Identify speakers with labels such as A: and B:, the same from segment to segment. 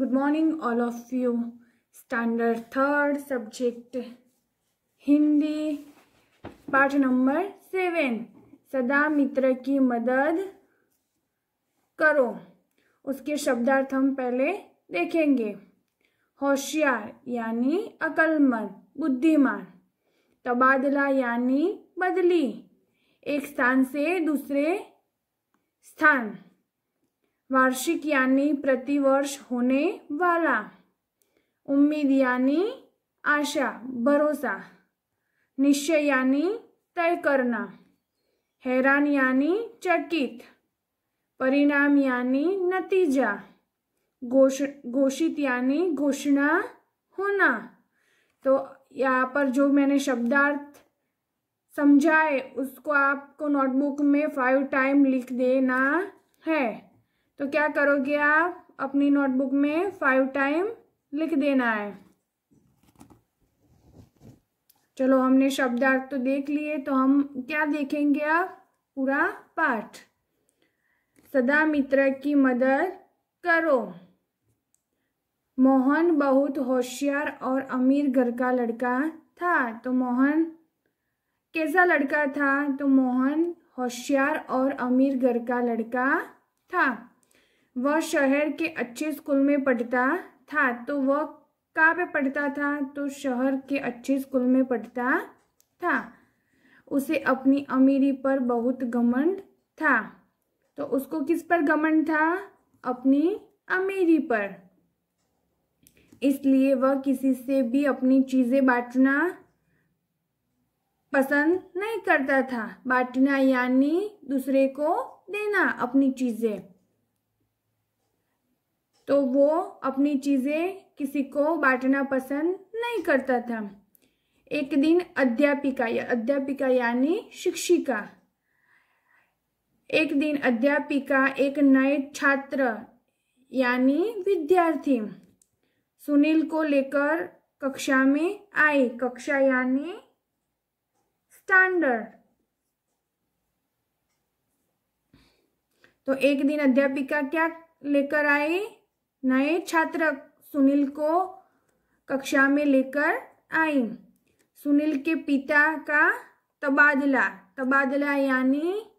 A: Good morning, all of you. Standard third subject Hindi पाठ number seven सदा मित्र की मदद करो। उसके शब्दार्थ हम पहले देखेंगे। होशियार यानी अकलमंद बुद्धिमान। तबादला यानी बदली। एक स्थान से दूसरे स्थान। वार्षिक यानी प्रतिवर्ष होने वाला। उम्मीद यानी आशा, भरोसा। निश्चय यानी तय करना। हैरान यानी चकित। परिणाम यानी नतीजा। घोष, घोषित यानी घोषणा होना। तो यहाँ पर जो मैंने शब्दार्थ समझाए उसको आपको नोटबुक में फाइव टाइम लिख देना है। तो क्या करोगे आप? अपनी नोटबुक में फाइव टाइम लिख देना है। चलो, हमने शब्दार्थ तो देख लिए तो हम क्या देखेंगे आप? पूरा पाठ। सदा मित्र की मदद करो। मोहन बहुत होशियार और अमीर घर का लड़का था। तो मोहन, कैसा लड़का था? तो मोहन होशियार और अमीर घर का लड़का था। वह शहर के अच्छे स्कूल में पढ़ता था तो वह कहाँ पे पढ़ता था? तो शहर के अच्छे स्कूल में पढ़ता था। उसे अपनी अमीरी पर बहुत घमंड था। तो उसको किस पर घमंड था? अपनी अमीरी पर। इसलिए वह किसी से भी अपनी चीज़ें बांटना पसंद नहीं करता था। बांटना यानी दूसरे को देना अपनी चीज़ें। तो वो अपनी चीज़ें किसी को बांटना पसंद नहीं करता था। एक दिन अध्यापिका या अध्यापिका यानी शिक्षिका। एक दिन अध्यापिका एक नए छात्र यानी विद्यार्थी सुनील को लेकर कक्षा में आई कक्षा यानी स्टैंडर्ड तो एक दिन अध्यापिका क्या लेकर आई नए छात्र सुनील को कक्षा में लेकर आई। सुनील के पिता का तबादला। तबादला यानी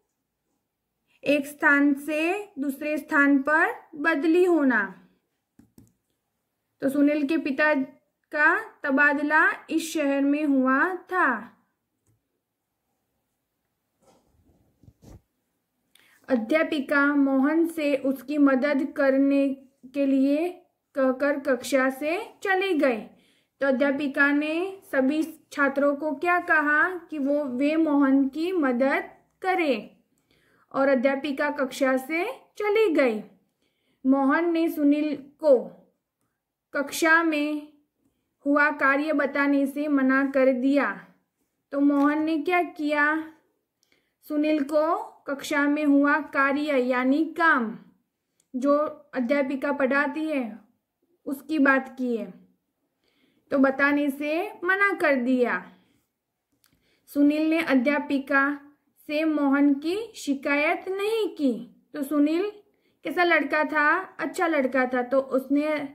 A: एक स्थान से दूसरे स्थान पर बदली होना। तो सुनील के पिता का तबादला इस शहर में हुआ था। अध्यापिका मोहन से उसकी मदद करने के लिए कहकर कक्षा से चले गए। तो अध्यापिका ने सभी छात्रों को क्या कहा कि वो, वे मोहन की मदद करें और अध्यापिका कक्षा से चली गई मोहन ने सुनील को कक्षा में हुआ कार्य बताने से मना कर दिया। तो मोहन ने क्या किया? सुनील को कक्षा में हुआ कार्य यानी काम, जो अध्यापिका पढ़ाती है उसकी बात की है। तो बताने से मना कर दिया। सुनील ने अध्यापिका से मोहन की शिकायत नहीं की। तो सुनील, कैसा लड़का था? अच्छा लड़का था। तो उसने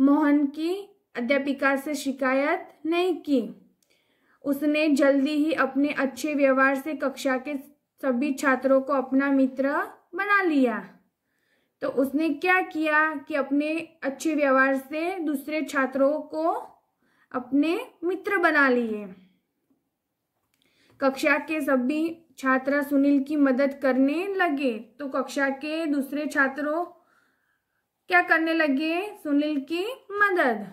A: मोहन की अध्यापिका से शिकायत नहीं की। उसने जल्दी ही अपने अच्छे व्यवहार से कक्षा के सभी छात्रों को अपना मित्र बना लिया। तो उसने क्या किया कि अपने अच्छे व्यवहार से दूसरे छात्रों को अपने मित्र बना लिए। कक्षा के सभी छात्र सुनील की मदद करने लगे तो कक्षा के दूसरे छात्रों क्या करने लगे? सुनील की मदद।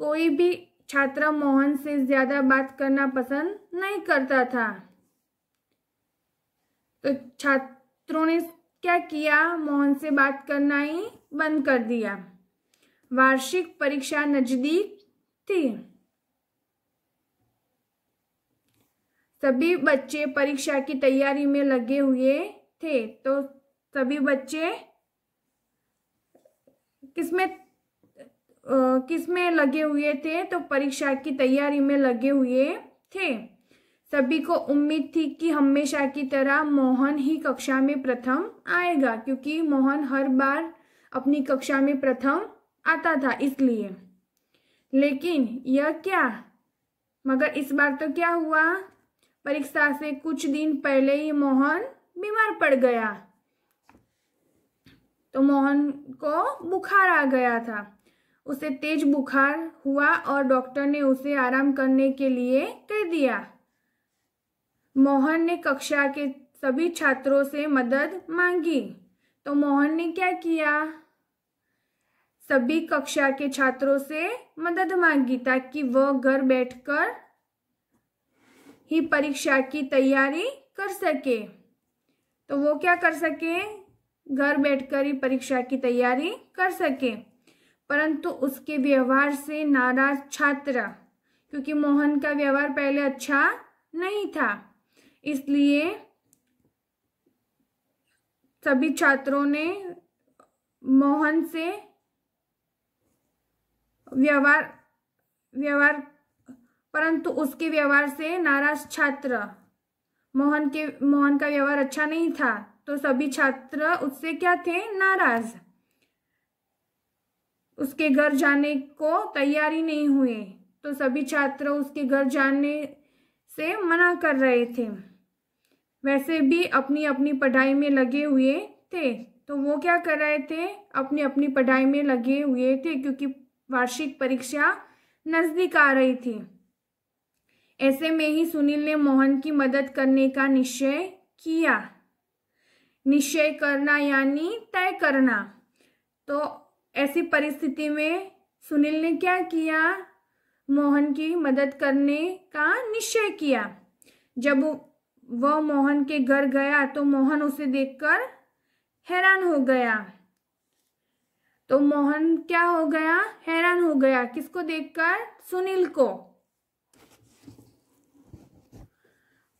A: कोई भी छात्र मोहन से ज़्यादा बात करना पसंद नहीं करता था। तो छात्रों ने क्या किया? मोहन से बात करना ही बंद कर दिया। वार्षिक परीक्षा नज़दीक थी। सभी बच्चे परीक्षा की तैयारी में लगे हुए थे तो सभी बच्चे किसमें किसमें लगे हुए थे? तो परीक्षा की तैयारी में लगे हुए थे। सभी को उम्मीद थी कि हमेशा की तरह मोहन ही कक्षा में प्रथम आएगा, क्योंकि मोहन हर बार अपनी कक्षा में प्रथम आता था इसलिए। लेकिन यह क्या? मगर इस बार तो क्या हुआ? परीक्षा से कुछ दिन पहले ही मोहन बीमार पड़ गया। तो मोहन को बुखार आ गया था। उसे तेज बुखार हुआ और डॉक्टर ने उसे आराम करने के लिए कह दिया। मोहन ने कक्षा के सभी छात्रों से मदद मांगी। तो मोहन ने क्या किया? सभी कक्षा के छात्रों से मदद मांगी ताकि वह घर बैठकर ही परीक्षा की तैयारी कर सके। तो वो क्या कर सके? घर बैठकर ही परीक्षा की तैयारी कर सके। परंतु उसके व्यवहार से नाराज़ छात्र, क्योंकि मोहन का व्यवहार पहले अच्छा नहीं था। इसलिए सभी छात्रों ने मोहन से व्यवहार व्यवहार, परंतु उसके व्यवहार से नाराज़ छात्र, मोहन के, मोहन का व्यवहार अच्छा नहीं था तो सभी छात्र उससे क्या थे? नाराज़। उसके घर जाने को तैयारी नहीं हुए तो सभी छात्र उसके घर जाने से मना कर रहे थे। वैसे भी अपनी अपनी पढ़ाई में लगे हुए थे तो वो क्या कर रहे थे? अपनी अपनी पढ़ाई में लगे हुए थे क्योंकि वार्षिक परीक्षा नज़दीक आ रही थी। ऐसे में ही सुनील ने मोहन की मदद करने का निश्चय किया। निश्चय करना यानी तय करना। तो ऐसी परिस्थिति में सुनील ने क्या किया? मोहन की मदद करने का निश्चय किया। जब वह मोहन के घर गया तो मोहन उसे देखकर हैरान हो गया। तो मोहन क्या हो गया? हैरान हो गया। किसको देखकर? सुनील को।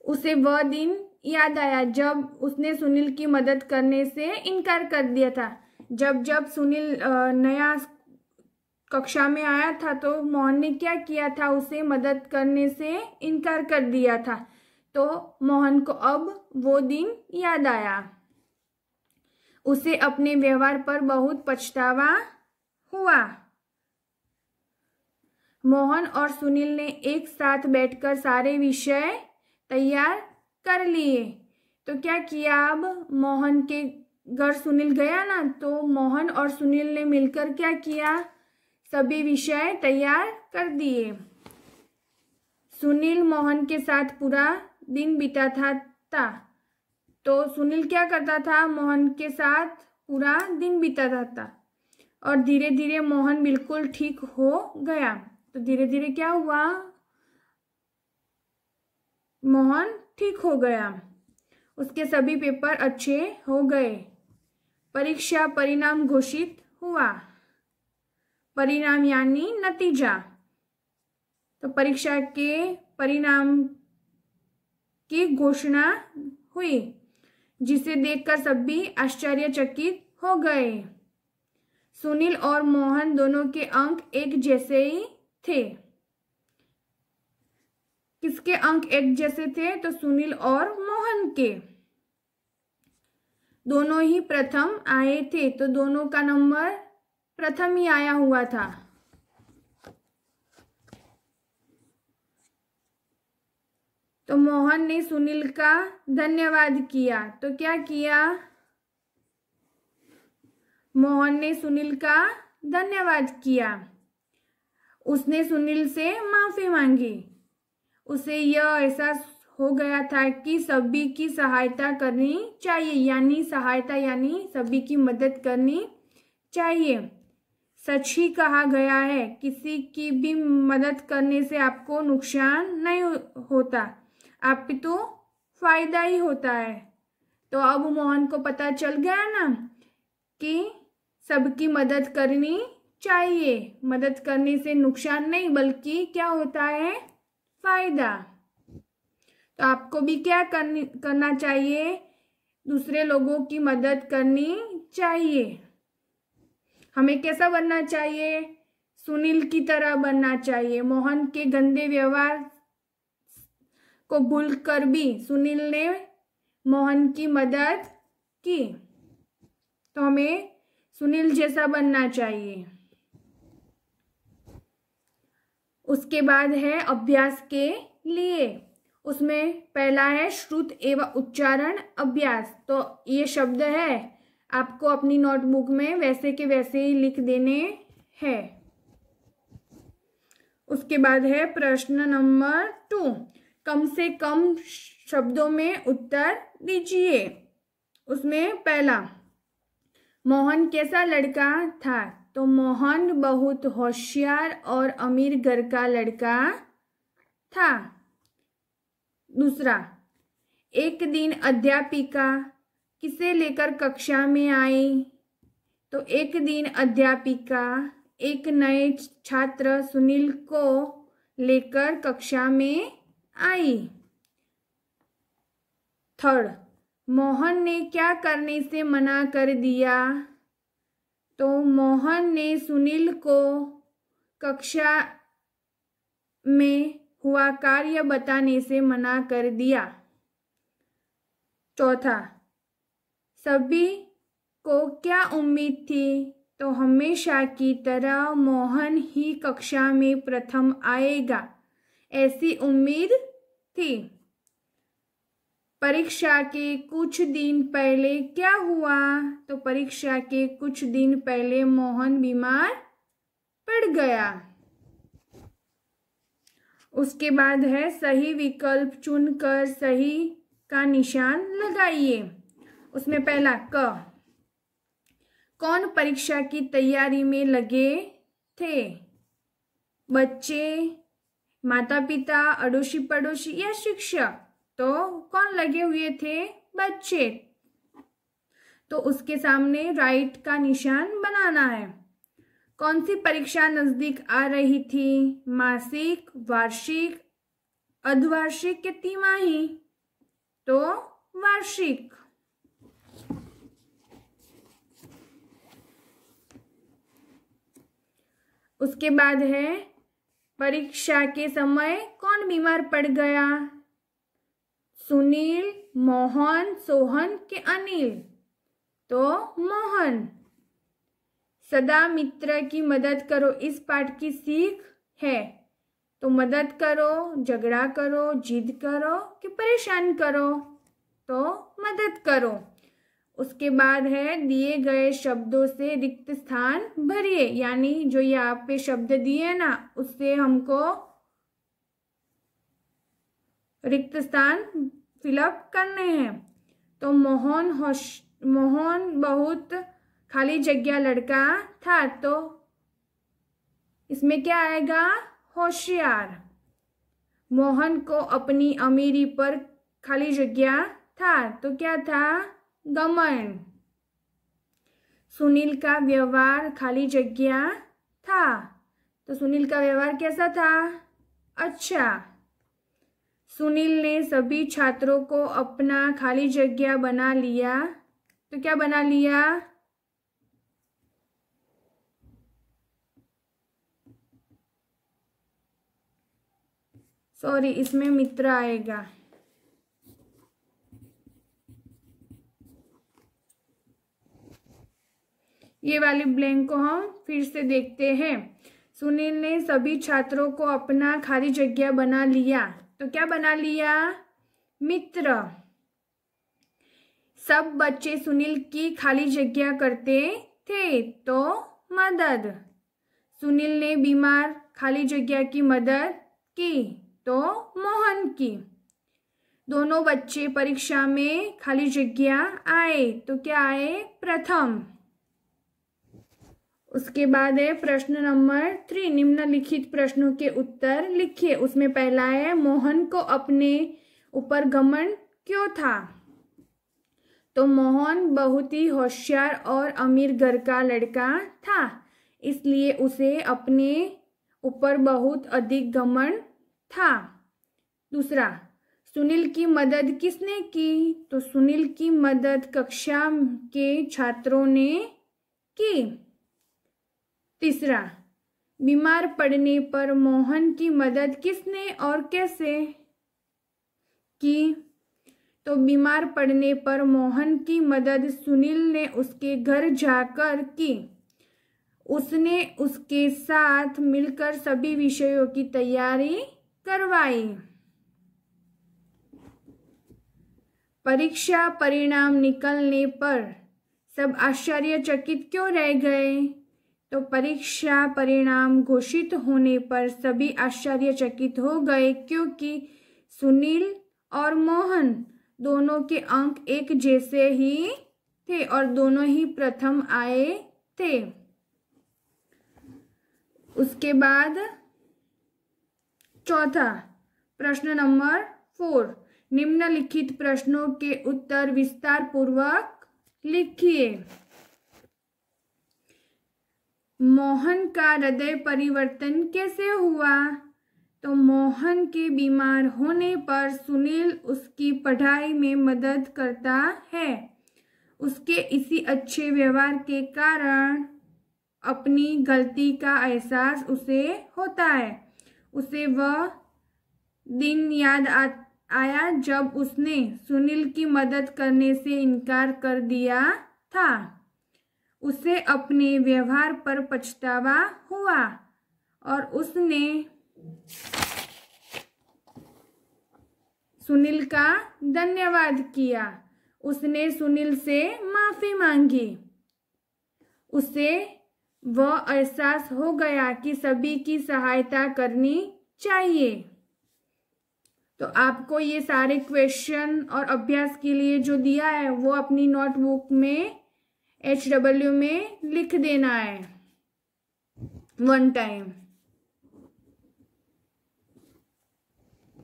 A: उसे वह दिन याद आया जब उसने सुनील की मदद करने से इनकार कर दिया था। जब जब सुनील नया कक्षा में आया था तो मोहन ने क्या किया था? उसे मदद करने से इनकार कर दिया था। तो मोहन को अब वो दिन याद आया। उसे अपने व्यवहार पर बहुत पछतावा हुआ। मोहन और सुनील ने एक साथ बैठकर सारे विषय तैयार कर लिए। तो क्या किया अब? मोहन के घर सुनील गया ना? तो मोहन और सुनील ने मिलकर क्या किया? सभी विषय तैयार कर दिए। सुनील मोहन के साथ पूरा दिन बीता था, तो सुनील क्या करता था? मोहन के साथ पूरा दिन बीताता था। और धीरे धीरे मोहन बिल्कुल ठीक हो गया। तो धीरे धीरे क्या हुआ? मोहन ठीक हो गया। उसके सभी पेपर अच्छे हो गए। परीक्षा परिणाम घोषित हुआ। परिणाम यानी नतीजा। तो परीक्षा के परिणाम की घोषणा हुई, जिसे देखकर सभी आश्चर्यचकित हो गए। सुनील और मोहन दोनों के अंक एक जैसे ही थे। किसके अंक एक जैसे थे? तो सुनील और मोहन के। दोनों ही प्रथम आए थे तो दोनों का नंबर प्रथम ही आया हुआ था। तो मोहन ने सुनील का धन्यवाद किया। तो क्या किया? मोहन ने सुनील का धन्यवाद किया। उसने सुनील से माफ़ी मांगी। उसे यह एहसास हो गया था कि सभी की सहायता करनी चाहिए, यानी सहायता, यानी सभी की मदद करनी चाहिए। सच ही कहा गया है। किसी की भी मदद करने से आपको नुकसान नहीं होता। आप तो फ़ायदा ही होता है। तो अब मोहन को पता चल गया ना कि सबकी मदद करनी चाहिए। मदद करने से नुकसान नहीं, बल्कि क्या होता है? फ़ायदा। तो आपको भी क्या करनी, करना चाहिए? दूसरे लोगों की मदद करनी चाहिए। हमें कैसा बनना चाहिए? सुनील की तरह बनना चाहिए। मोहन के गंदे व्यवहार को भूल कर भी सुनील ने मोहन की मदद की। तो हमें सुनील जैसा बनना चाहिए। उसके बाद है अभ्यास के लिए। उसमें पहला है श्रुत एवं उच्चारण अभ्यास। तो ये शब्द है आपको अपनी नोटबुक में वैसे के वैसे ही लिख देने हैं। उसके बाद है प्रश्न नंबर टू कम से कम शब्दों में उत्तर दीजिए। उसमें पहला, मोहन कैसा लड़का था? तो मोहन बहुत होशियार और अमीर घर का लड़का था। दूसरा, एक दिन अध्यापिका किसे लेकर कक्षा में आई? तो एक दिन अध्यापिका, एक नए छात्र सुनील को लेकर कक्षा में आई। थर्ड, मोहन ने क्या करने से मना कर दिया? तो मोहन ने सुनील को कक्षा में हुआ कार्य बताने से मना कर दिया। चौथा सभी को क्या उम्मीद थी? तो हमेशा की तरह मोहन ही कक्षा में प्रथम आएगा। ऐसी उम्मीद थी। परीक्षा के कुछ दिन पहले क्या हुआ? तो परीक्षा के कुछ दिन पहले मोहन बीमार पड़ गया। उसके बाद है सही विकल्प चुनकर सही का निशान लगाइए। उसमें पहला क। कौन परीक्षा की तैयारी में लगे थे? बच्चे माता पिता अड़ोसी पड़ोसी या शिक्षक? तो कौन लगे हुए थे? बच्चे। तो उसके सामने राइट का निशान बनाना है। कौन सी परीक्षा नज़दीक आ रही थी? मासिक, वार्षिक, अर्धवार्षिक के तिमाही? तो वार्षिक। उसके बाद है, परीक्षा के समय कौन बीमार पड़ गया? सुनील, मोहन, सोहन के अनिल। तो मोहन, सदा मित्र की मदद करो, इस पाठ की सीख है। तो मदद करो, झगड़ा करो, जिद करो कि परेशान करो। तो मदद करो। उसके बाद है, दिए गए शब्दों से रिक्त स्थान भरिए। यानी जो ये आप पे शब्द दिए ना, उससे हमको रिक्त स्थान फिलअप करने हैं। तो मोहन होश, मोहन बहुत खाली जगह लड़का था तो इसमें क्या आएगा? होशियार। मोहन को अपनी अमीरी पर खाली जगह था तो क्या था? गमन सुनील का व्यवहार खाली जगह था। तो सुनील का व्यवहार कैसा था? अच्छा। सुनील ने सभी छात्रों को अपना खाली जगह बना लिया। तो क्या बना लिया? सॉरी इसमें मित्र आएगा। ये वाली ब्लैंक को हम फिर से देखते हैं। सुनील ने सभी छात्रों को अपना खाली जगह बना लिया। तो क्या बना लिया? मित्र। सब बच्चे सुनील की खाली जगह करते थे तो मदद। सुनील ने बीमार खाली जगह की मदद की तो मोहन की। दोनों बच्चे परीक्षा में खाली जगह आए। तो क्या आए? प्रथम। उसके बाद है प्रश्न नंबर थ्री निम्नलिखित प्रश्नों के उत्तर लिखिए। उसमें पहला है, मोहन को अपने ऊपर गमन क्यों था? तो मोहन बहुत ही होशियार और अमीर घर का लड़का था, इसलिए उसे अपने ऊपर बहुत अधिक गमन था। दूसरा, सुनील की मदद किसने की? तो सुनील की मदद कक्षा के छात्रों ने की। तीसरा, बीमार पड़ने पर मोहन की मदद किसने और कैसे? की तो बीमार पड़ने पर मोहन की मदद सुनील ने उसके घर जाकर की। उसने उसके साथ मिलकर सभी विषयों की तैयारी करवाई। परीक्षा परिणाम निकलने पर सब आश्चर्यचकित क्यों रह गए? तो परीक्षा परिणाम घोषित होने पर सभी आश्चर्यचकित हो गए क्योंकि सुनील और मोहन दोनों के अंक एक जैसे ही थे और दोनों ही प्रथम आए थे। उसके बाद चौथा प्रश्न नंबर फोर, निम्नलिखित प्रश्नों के उत्तर विस्तार पूर्वक लिखिए। मोहन का हृदय परिवर्तन कैसे हुआ? तो मोहन के बीमार होने पर सुनील उसकी पढ़ाई में मदद करता है। उसके इसी अच्छे व्यवहार के कारण अपनी गलती का एहसास उसे होता है। उसे वह दिन याद आ, आया जब उसने सुनील की मदद करने से इनकार कर दिया था। उसे अपने व्यवहार पर पछतावा हुआ और उसने सुनील का धन्यवाद किया। उसने सुनील से माफ़ी मांगी। उसे वह एहसास हो गया कि सभी की सहायता करनी चाहिए। तो आपको ये सारे क्वेश्चन और अभ्यास के लिए जो दिया है, वो अपनी नोटबुक में एच डब्ल्यू में लिख देना है। One time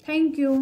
A: thank you